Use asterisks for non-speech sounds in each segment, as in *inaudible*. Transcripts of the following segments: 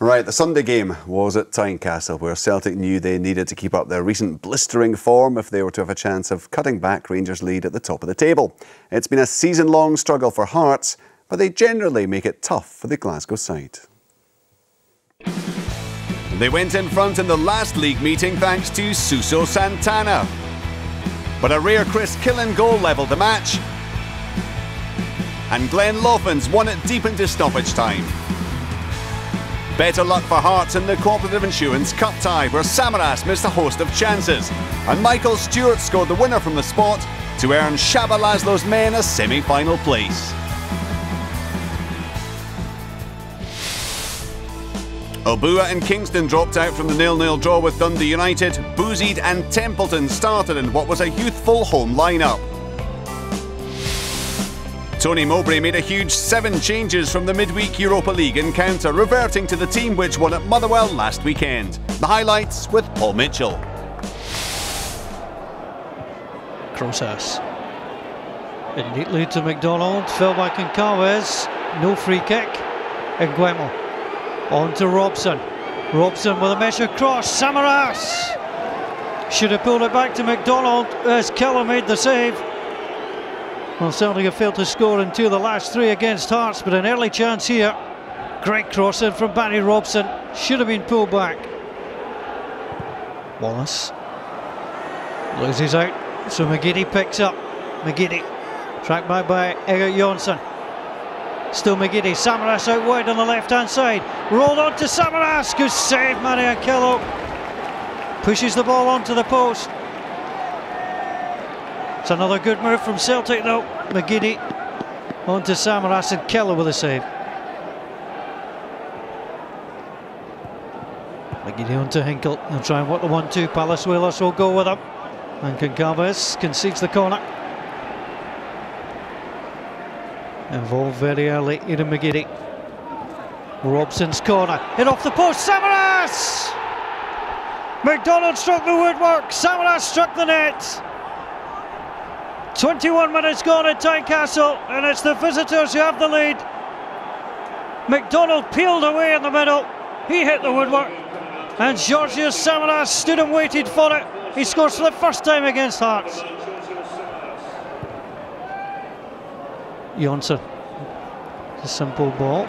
Right, the Sunday game was at Tynecastle, where Celtic knew they needed to keep up their recent blistering form if they were to have a chance of cutting back Rangers' lead at the top of the table. It's been a season long struggle for Hearts, but they generally make it tough for the Glasgow side. They went in front in the last league meeting thanks to Suso Santana. But a rare Chris Killen goal levelled the match, and Glenn Loovens won it deep into stoppage time. Better luck for Hearts in the Cooperative Insurance Cup tie, where Samaras missed a host of chances, and Michael Stewart scored the winner from the spot to earn Csaba Laszlo's men a semi-final place. Obua and Kingston dropped out from the nil-nil draw with Dundee United. Bouzid and Templeton started in what was a youthful home lineup. Tony Mowbray made a huge seven changes from the midweek Europa League encounter, reverting to the team which won at Motherwell last weekend. The highlights with Paul Mitchell. Crosas. In neatly to McDonald, fell back in Carves, no free kick. And Nguemo. On to Robson. Robson with a measure cross, Samaras! Should have pulled it back to McDonald as Kello made the save. Well, Celtic have failed to score in two of the last three against Hearts, but an early chance here. Great crossing from Barry Robson. Should have been pulled back. Wallace loses out, so McGeady picks up. McGeady tracked back by Eggert Jonsson. Still McGeady. Samaras out wide on the left hand side. Rolled on to Samaras. Good save, Marian Kello. Pushes the ball onto the post. It's another good move from Celtic though. McGeady onto Samaras and Kello with a save. McGeady onto Hinkel. They'll try and work the 1-2. Palace Palazuelos will go with him. And Goncalves concedes the corner. Involved very early, Aiden McGeady. Robson's corner. Hit off the post. Samaras! McDonald struck the woodwork. Samaras struck the net. 21 minutes gone at Tynecastle, and it's the visitors who have the lead. McDonald peeled away in the middle. He hit the woodwork. And Georgios Samaras stood and waited for it. He scores for the first time against Hearts. Jonsson. A simple ball.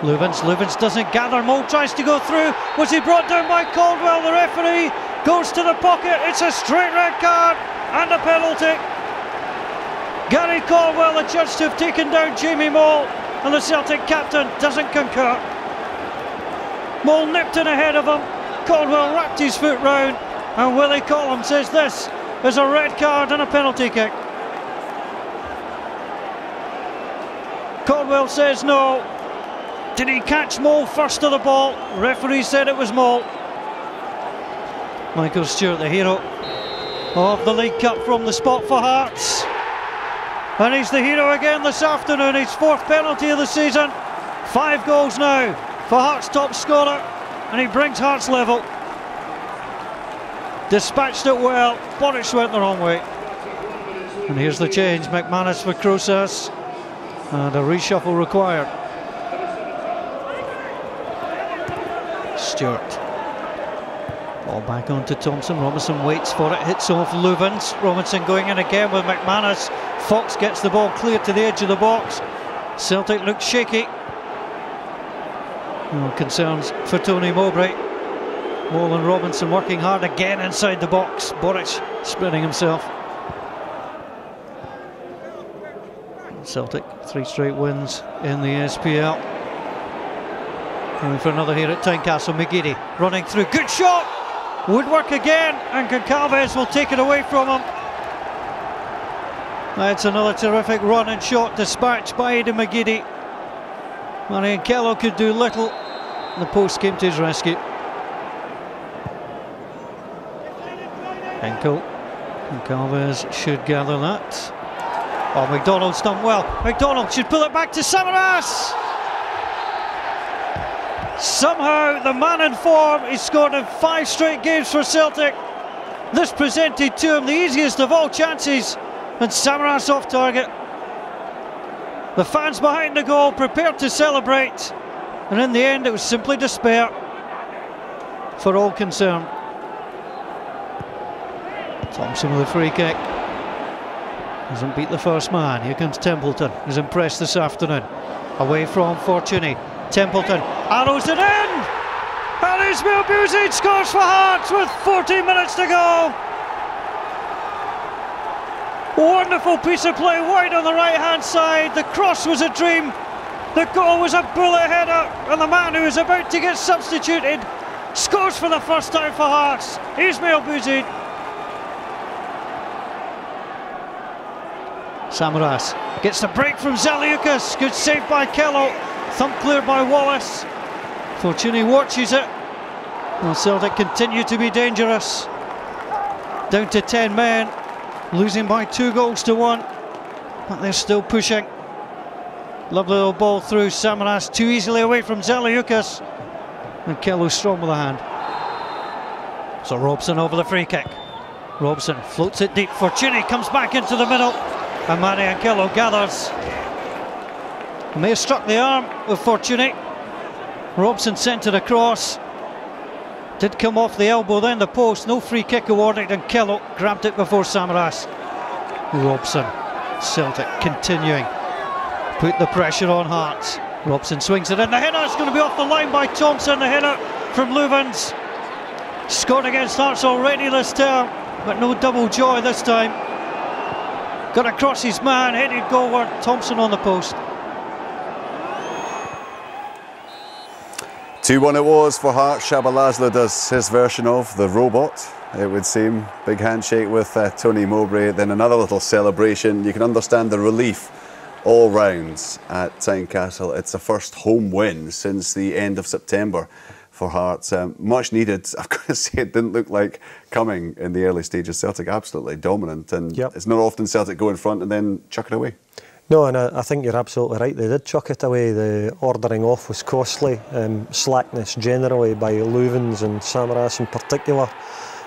Loovens. Loovens doesn't gather. Mole tries to go through. Was he brought down by Caldwell? The referee goes to the pocket. It's a straight red card and a penalty. Gary Caldwell adjudged to have taken down Jamie Mole, and the Celtic captain doesn't concur. Mole nipped in ahead of him. Caldwell wrapped his foot round, and Willie Collum says this is a red card and a penalty kick. Caldwell says no. Did he catch Mole first to the ball? Referee said it was Mole. Michael Stewart, the hero of the League Cup from the spot for Hearts. And he's the hero again this afternoon. His fourth penalty of the season. Five goals now for Hearts' top scorer. And he brings Hearts level. Dispatched it well. Boruc went the wrong way. And here's the change. McManus for Crosas. And a reshuffle required. Stewart. Ball back onto Thomson. Robinson waits for it. Hits off Loovens. Robinson going in again with McManus. Fox gets the ball clear to the edge of the box. Celtic looks shaky. No concerns for Tony Mowbray. Molan Robinson working hard again inside the box. Boruc spreading himself. Celtic, three straight wins in the SPL. Going for another here at Tynecastle. McGeady running through. Good shot! Woodwork again, and Goncalves will take it away from him. That's another terrific run and shot dispatched by Aiden McGeady. Marian Kello could do little. The post came to his rescue. Hinkel. And Calvez should gather that. Oh, McDonald's done well. McDonald should pull it back to Samaras. Somehow, the man in form, he's scored in five straight games for Celtic. This presented to him the easiest of all chances, and Samaras off target. The fans behind the goal prepared to celebrate. And in the end, it was simply despair for all concerned. Thomson with a free kick. Doesn't beat the first man. Here comes Templeton, who's impressed this afternoon. Away from Fortuné. Templeton arrows it in! And Ismael Bouzid scores for Hearts with 14 minutes to go. Wonderful piece of play wide on the right hand side. The cross was a dream. The goal was a bullet header. And the man who is about to get substituted scores for the first time for Hearts. Ismael Bouzid. Samaras gets the break from Zaliukas. Good save by Kello. Thump cleared by Wallace. Fortuné watches it. Well, Celtic continue to be dangerous. Down to 10 men. Losing by two goals to one. But they're still pushing. Lovely little ball through. Samaras too easily away from Zaliukas. And Kello strong with the hand. So Robson over the free kick. Robson floats it deep. Fortuné comes back into the middle. And Marian Kello gathers. May have struck the arm with Fortuné. Robson sent it across. Did come off the elbow, then the post. No free kick awarded, and Kello grabbed it before Samaras. Robson, Celtic continuing. Put the pressure on Hearts. Robson swings it in. The header is going to be off the line by Thomson. The header from Loovens. Scored against Hearts already this term, but no double joy this time. Got across his man, headed goalward. Thomson on the post. 2 1 it was for Hart. Csaba László does his version of the robot, it would seem. Big handshake with uh, Tony Mowbray, then another little celebration. You can understand the relief all rounds at Tynecastle. It's the first home win since the end of September for Hearts. Um, much needed. *laughs* I've got to say, it didn't look like coming in the early stages. Celtic absolutely dominant, and yep. it's not often Celtic go in front and then chuck it away. No, and I, I, think you're absolutely right. They did chuck it away. The ordering off was costly. Um, slackness generally by Loovens and Samaras in particular.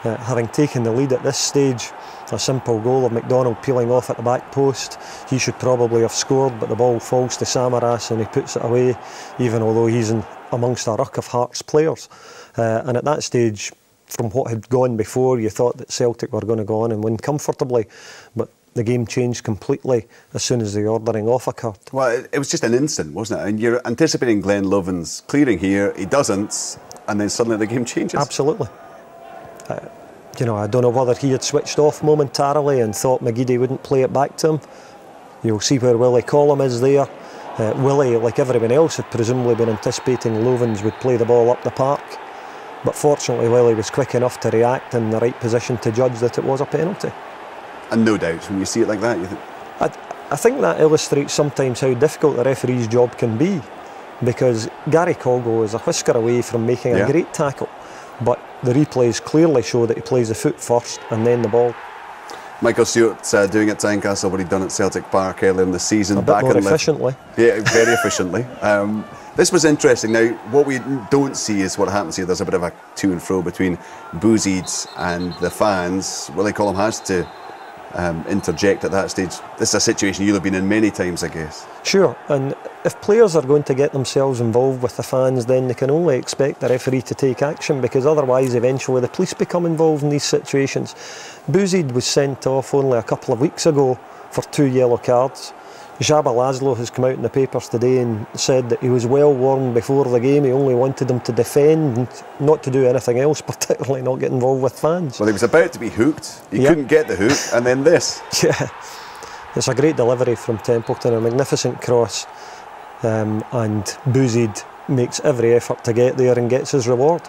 Uh, having taken the lead at this stage, a simple goal of McDonald peeling off at the back post. He should probably have scored, but the ball falls to Samaras and he puts it away, even although he's in amongst a ruck of Hearts players. Uh, and at that stage, from what had gone before, you thought that Celtic were going to go on and win comfortably. But the game changed completely as soon as the ordering off occurred. Well, it, was just an instant, wasn't it? And you're anticipating Glenn Loovens clearing here, he doesn't, and then suddenly the game *laughs* changes. Absolutely. Uh, you know, I don't know whether he had switched off momentarily and thought McGeady wouldn't play it back to him. You'll see where Willie Collum is there. Uh, Willie, like everyone else, had presumably been anticipating Loovens would play the ball up the park. But fortunately, Willie was quick enough to react in the right position to judge that it was a penalty. And no doubts when you see it like that. You think. I, I think that illustrates sometimes how difficult the referee's job can be, because Gary Coggo is a whisker away from making yeah. a great tackle, but the replays clearly show that he plays the foot first and then the ball. Michael Stewart uh, doing at Tynecastle what he'd done at Celtic Park earlier in the season. A back more efficiently. Yeah, very efficiently. *laughs* Um, this was interesting. Now, what we don't see is what happens here. There's a bit of a to and fro between Bouzid and the fans. Willie Collum has to um, interject at that stage. This is a situation you'll have been in many times, I guess. Sure, and if players are going to get themselves involved with the fans, then they can only expect the referee to take action because otherwise, eventually, the police become involved in these situations. Bouzid was sent off only a couple of weeks ago for two yellow cards. Csaba László has come out in the papers today and said that he was well warned before the game. He only wanted them to defend, and not to do anything else, *laughs* particularly not get involved with fans. Well, he was about to be hooked. He yep. couldn't get the hook, and then this. *laughs* yeah, it's a great delivery from Templeton, a magnificent cross, um, and Bouzid makes every effort to get there and gets his reward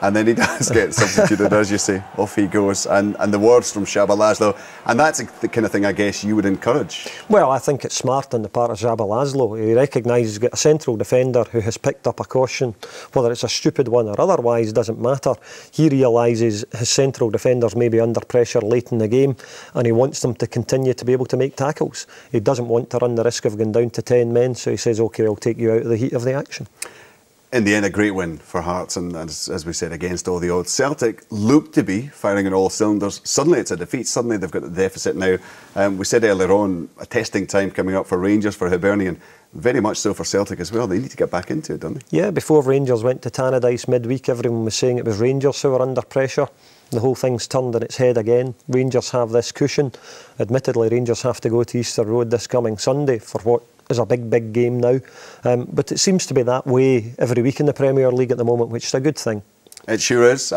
and then he *laughs* does get substituted, as you say. Off he goes, and, and the words from Csaba László, and that's the kind of thing I guess you would encourage. Well, I think it's smart on the part of Csaba László. He recognises he's got a central defender who has picked up a caution, whether it's a stupid one or otherwise, doesn't matter. He realises his central defenders may be under pressure late in the game, and he wants them to continue to be able to make tackles. He doesn't want to run the risk of going down to 10 men, so he says, OK, I'll take you out of the heat of the action. In the end, a great win for Hearts, and as, as, we said, against all the odds. Celtic looked to be firing on all cylinders. Suddenly it's a defeat. Suddenly they've got the deficit now. Um, we said earlier on, a testing time coming up for Rangers, for Hibernian. Very much so for Celtic as well. They need to get back into it, don't they? Yeah, before Rangers went to Tannadice midweek, everyone was saying it was Rangers who were under pressure. The whole thing's turned on its head again. Rangers have this cushion. Admittedly, Rangers have to go to Easter Road this coming Sunday for what is a big, big game now. Um, but it seems to be that way every week in the Premier League at the moment, which is a good thing. It sure is.